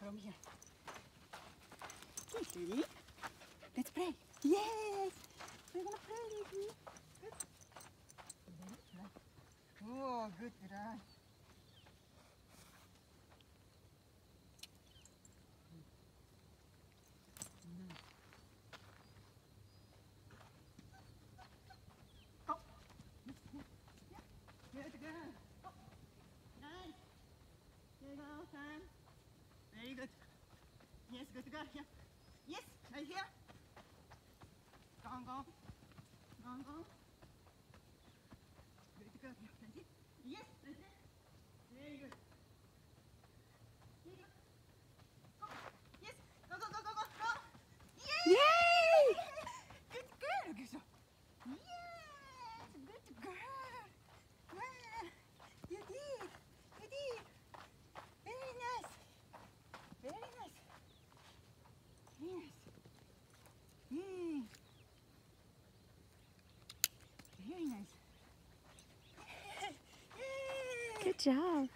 from here. Okay? Let's pray. Yes! We're gonna with you. Good. Oh, good. Yeah. Good girl. Oh. Nice. There you go, Sam. Very good. Yes, good go. Here. Yes, right here. Go on, go on. Go on, go on. Good job.